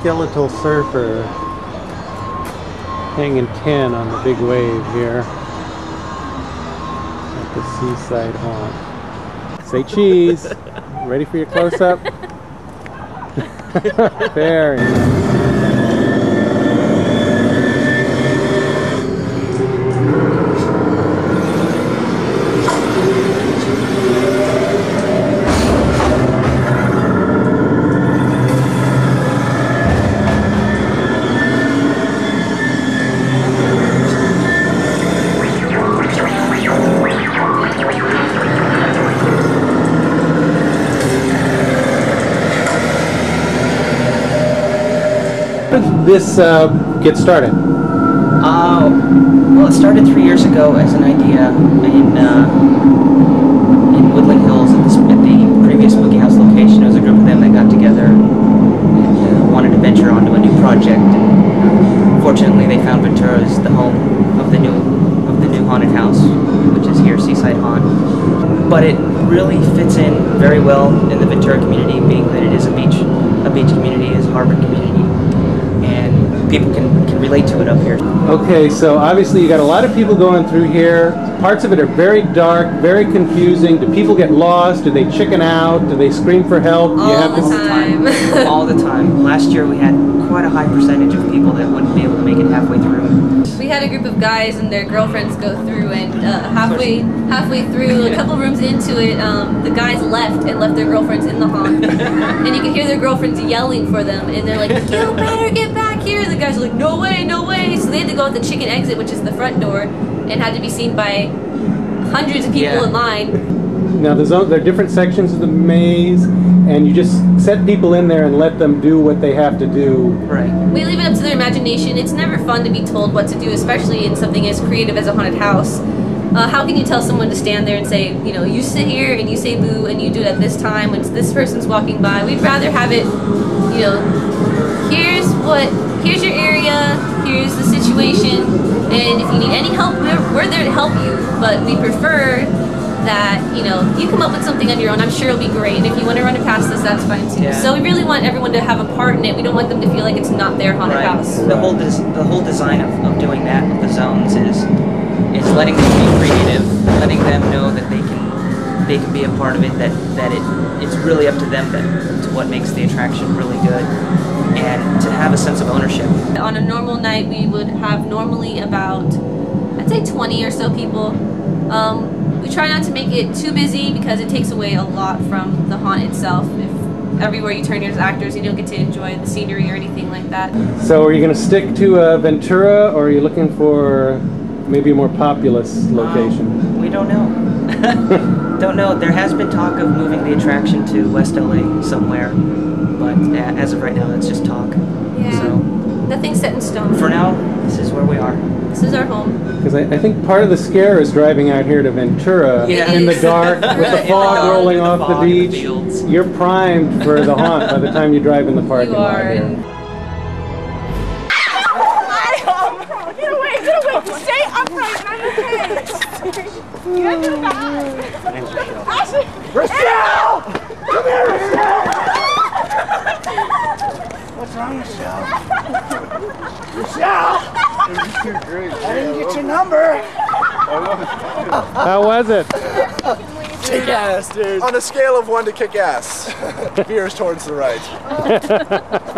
skeletal surfer hanging 10 on the big wave here at the seaside haunt. Say cheese. Ready for your close up? Very nice. Did this uh, get started? Uh, well, it started three years ago as an idea in uh, in Woodland Hills at the, at the previous Spooky House location. It was a group of them that got together and uh, wanted to venture onto a new project. And fortunately, they found Ventura as the home of the new of the new haunted house, which is here, Seaside Haunt. But it really fits in very well in the Ventura community, being that it is a beach a beach community, is a harbor community, and people can, can relate to it up here. Okay, so obviously you got a lot of people going through here. Parts of it are very dark, very confusing. Do people get lost? Do they chicken out? Do they scream for help? Do you All have the to- time. all the time. Last year we had quite a high percentage of people that wouldn't be able to make it halfway through. We had a group of guys and their girlfriends go through, and uh, halfway halfway through, a couple rooms into it, um, the guys left and left their girlfriends in the haunt, and you could hear their girlfriends yelling for them, and they're like, "You better get back here!" The guys are like, "No way, no way!" So they had to go out the chicken exit, which is the front door, and had to be seen by hundreds of people Yeah. in line. Now, the zone, there are different sections of the maze, and you just set people in there and let them do what they have to do. Right. We leave it up to their imagination. It's never fun to be told what to do, especially in something as creative as a haunted house. Uh, how can you tell someone to stand there and say, you know, you sit here and you say boo and you do it at this time when this person's walking by? We'd rather have it, you know, here's what, here's your area, here's the situation, and if you need any help, we're, we're there to help you. But we prefer that, you know, you come up with something on your own. I'm sure it'll be great. And if you want to run it past us, that's fine too. Yeah. So we really want everyone to have a part in it. We don't want them to feel like it's not their haunted Right. house. The whole the whole design of, of doing that with the zones is is letting them be creative, letting them know that they can they can be a part of it. That that it it's really up to them that to what makes the attraction really good, and to have a sense of ownership. On a normal night, we would have normally about, I'd say 20 or so people. Um, we try not to make it too busy because it takes away a lot from the haunt itself. If everywhere you turn there's actors, you don't get to enjoy the scenery or anything like that. So, are you going to stick to uh, Ventura, or are you looking for maybe a more populous location? Um, we don't know. don't know. There has been talk of moving the attraction to West LA somewhere, but uh, as of right now, that's just talk. Yeah. So Nothing's set in stone. for now, this is where we are. This is our home. Because I, I think part of the scare is driving out here to Ventura Yeah. in the dark with the the fog dark, rolling the off the fog, the beach. fields. You're primed for the haunt by the time you drive in the parking You lot are. here. And Get away, get away. Stay upright on your face. You gotta do that. Ashley. Rochelle! Come here, Rochelle! What's wrong, Rochelle? Rochelle! I didn't get your number. How was it? Kick ass, dude. On a scale of one to kick ass, veers towards the right.